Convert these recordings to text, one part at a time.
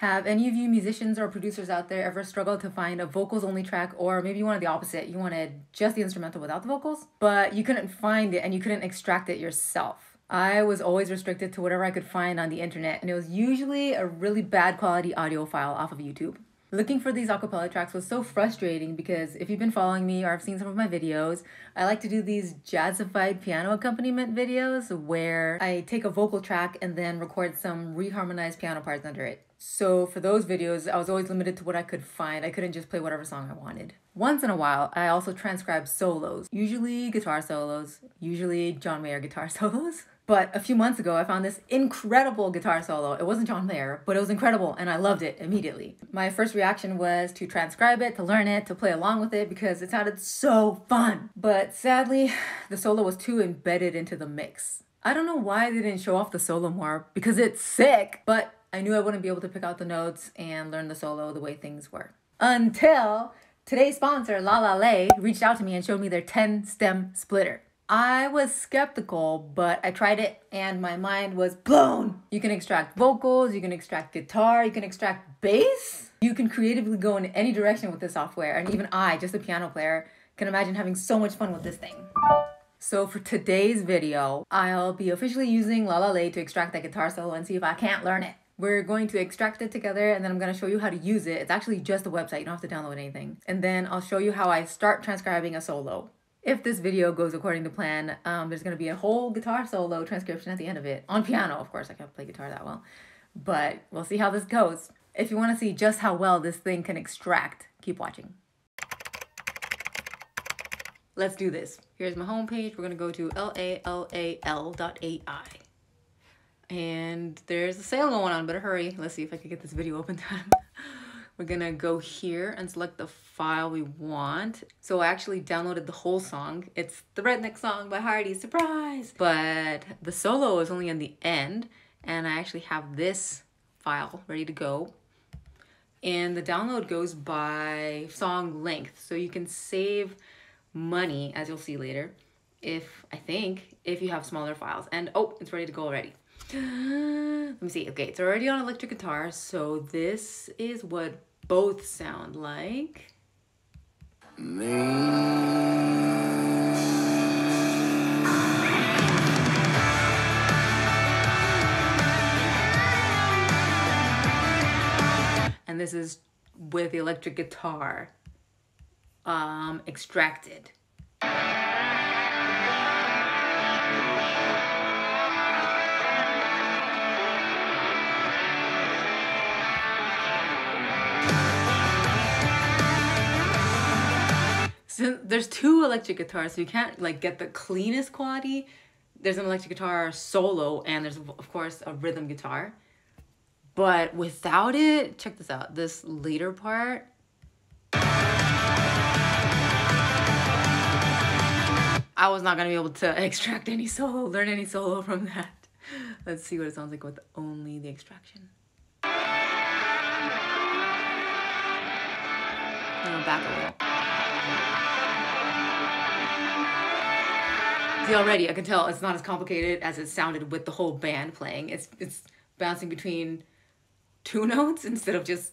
Have any of you musicians or producers out there ever struggled to find a vocals only track, or maybe you wanted the opposite? You wanted just the instrumental without the vocals, but you couldn't find it and you couldn't extract it yourself. I was always restricted to whatever I could find on the internet, and it was usually a really bad quality audio file off of YouTube. Looking for these acapella tracks was so frustrating because if you've been following me or I've seen some of my videos, I like to do these jazzified piano accompaniment videos where I take a vocal track and then record some reharmonized piano parts under it. So for those videos, I was always limited to what I could find. I couldn't just play whatever song I wanted. Once in a while, I also transcribe solos, usually guitar solos, usually John Mayer guitar solos. But a few months ago, I found this incredible guitar solo. It wasn't John Mayer, but it was incredible and I loved it immediately. My first reaction was to transcribe it, to learn it, to play along with it because it sounded so fun. But sadly, the solo was too embedded into the mix. I don't know why they didn't show off the solo more because it's sick, but I knew I wouldn't be able to pick out the notes and learn the solo the way things were. Until today's sponsor, lalal.ai, reached out to me and showed me their 10 stem splitter. I was skeptical, but I tried it and my mind was blown. You can extract vocals, you can extract guitar, you can extract bass. You can creatively go in any direction with this software, and even I, just a piano player, can imagine having so much fun with this thing. So for today's video, I'll be officially using lalal.ai to extract that guitar solo and see if I can't learn it. We're going to extract it together and then I'm going to show you how to use it. It's actually just a website, you don't have to download anything. And then I'll show you how I start transcribing a solo if this video goes according to plan, um, there's going to be a whole guitar solo transcription at the end of it. On piano, of course, I can't play guitar that well. But we'll see how this goes. If you want to see just how well this thing can extract, keep watching. Let's do this. Here's my homepage. We're going to go to lalal.ai. And there's a sale going on. Better hurry. Let's see if I can get this video open time. We're gonna go here and select the file we want. So I actually downloaded the whole song. It's the Redneck song by Hardy, surprise! But the solo is only in the end and I actually have this file ready to go. And the download goes by song length. So you can save money, as you'll see later, if, I think, if you have smaller files. And oh, it's ready to go already. Let me see. Okay, it's already on electric guitar. So this is what both sound like. And this is with the electric guitar um, extracted. So there's two electric guitars, so you can't like get the cleanest quality. There's an electric guitar solo, and there's of course a rhythm guitar. But without it, check this out. This later part. I was not gonna be able to extract any solo, learn any solo from that. Let's see what it sounds like with only the extraction. Back a little. See already, I can tell it's not as complicated as it sounded with the whole band playing. It's it's bouncing between two notes instead of just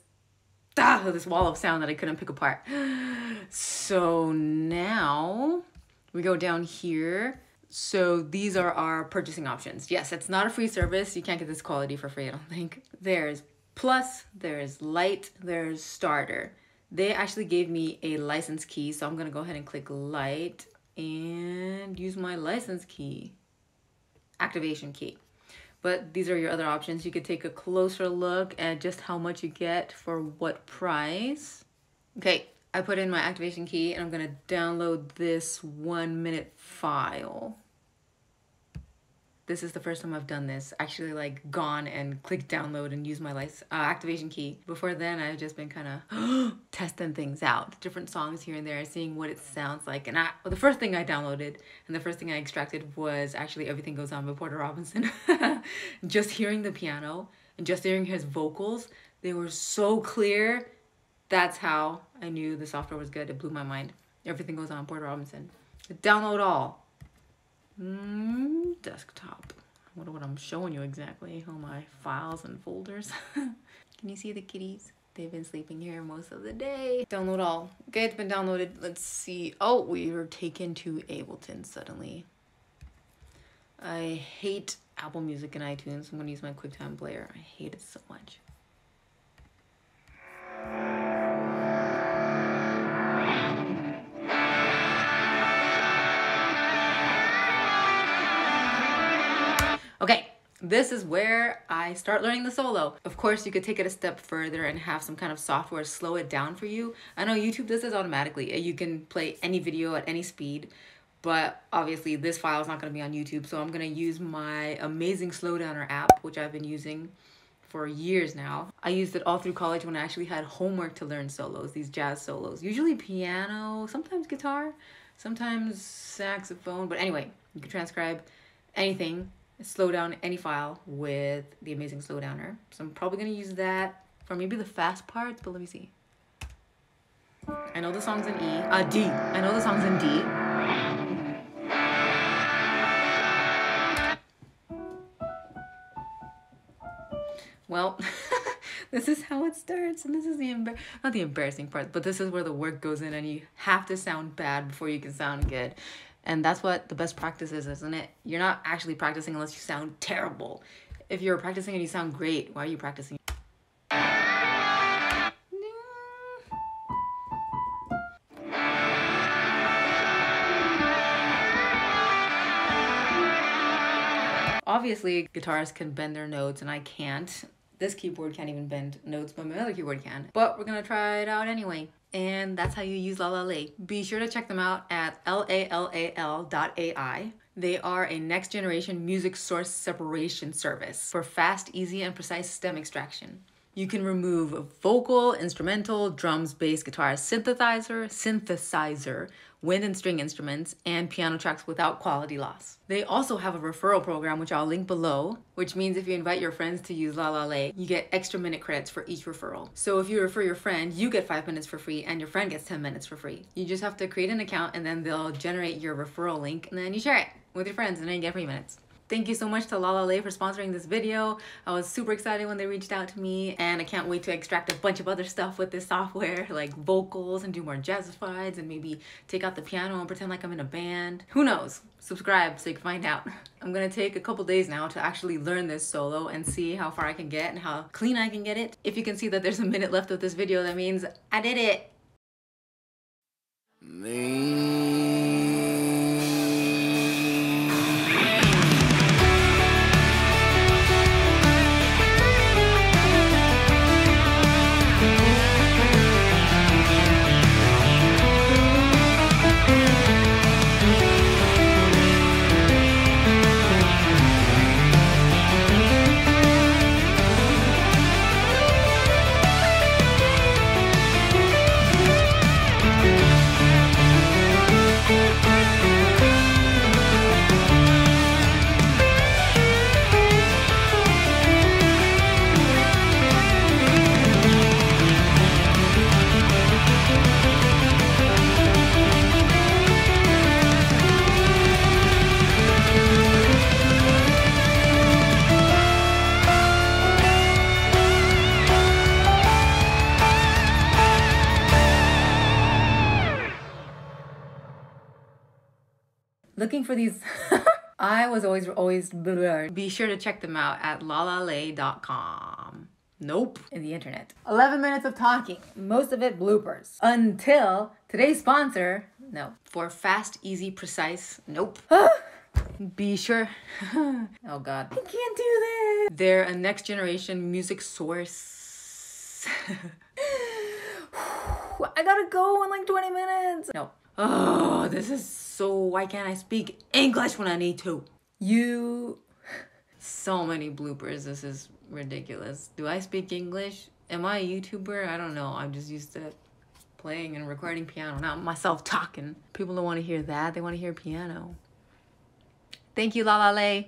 ah, this wall of sound that I couldn't pick apart. So now we go down here. So these are our purchasing options. Yes, it's not a free service. You can't get this quality for free, I don't think. There's plus, there's light, there's starter. They actually gave me a license key, so I'm gonna go ahead and click light and use my license key, activation key. But these are your other options. You could take a closer look at just how much you get for what price. Okay, I put in my activation key and I'm gonna download this one minute file this is the first time I've done this. Actually, like gone and clicked download and used my license, uh, activation key. Before then, I've just been kind of testing things out, different songs here and there, seeing what it sounds like. And I, well, the first thing I downloaded and the first thing I extracted was actually Everything Goes On by Porter Robinson. just hearing the piano and just hearing his vocals, they were so clear. That's how I knew the software was good. It blew my mind. Everything Goes On, Porter Robinson. Download all. Mm, desktop. I wonder what I'm showing you exactly. All my files and folders. Can you see the kitties? They've been sleeping here most of the day. Download all. Okay, it's been downloaded. Let's see. Oh, we were taken to Ableton suddenly. I hate Apple Music and iTunes. I'm gonna use my QuickTime player. I hate it so much. This is where I start learning the solo. Of course, you could take it a step further and have some kind of software slow it down for you. I know YouTube does this automatically. Uh, you can play any video at any speed, but obviously this file is not going to be on YouTube. So I'm going to use my amazing slowdowner app, which I've been using for years now. I used it all through college when I actually had homework to learn solos, these jazz solos. Usually piano, sometimes guitar, sometimes saxophone. But anyway, you can transcribe anything slow down any file with the amazing slowdowner. So I'm probably gonna use that for maybe the fast parts, but let me see. I know the song's in E, uh, D. I know the song's in D. Well, this is how it starts, and this is the embar- not the embarrassing part, but this is where the work goes in, and you have to sound bad before you can sound good. And that's what the best practice is, isn't it? You're not actually practicing unless you sound terrible. If you're practicing and you sound great, why are you practicing? Obviously, guitarists can bend their notes and I can't. This keyboard can't even bend notes, but my other keyboard can. But we're gonna try it out anyway and that's how you use lalal.ai. Be sure to check them out at lalal.ai. They are a next generation music source separation service for fast, easy, and precise stem extraction. You can remove vocal, instrumental, drums, bass, guitar, synthesizer, synthesizer, wind and string instruments, and piano tracks without quality loss. They also have a referral program, which I'll link below, which means if you invite your friends to use La La LaLaLay, you get extra minute credits for each referral. So if you refer your friend, you get five minutes for free, and your friend gets 10 minutes for free. You just have to create an account, and then they'll generate your referral link, and then you share it with your friends, and then you get free minutes. Thank you so much to lalal.ai for sponsoring this video. I was super excited when they reached out to me and I can't wait to extract a bunch of other stuff with this software like vocals and do more jazzifieds and maybe take out the piano and pretend like I'm in a band. Who knows? Subscribe so you can find out. I'm gonna take a couple days now to actually learn this solo and see how far I can get and how clean I can get it. If you can see that there's a minute left of this video, that means I did it. Looking for these I was always always blurred. be sure to check them out at lalalay.com. Nope, in the internet. 11 minutes of talking, most of it bloopers. Until today's sponsor, no. For fast, easy, precise, nope. Be sure. oh god. I can't do this. They're a next generation music source. I gotta go in like 20 minutes. No. Oh, this is so. Why can't I speak English when I need to? You. So many bloopers. This is ridiculous. Do I speak English? Am I a YouTuber? I don't know. I'm just used to playing and recording piano, not myself talking. People don't want to hear that. They want to hear piano. Thank you, lalal.ai.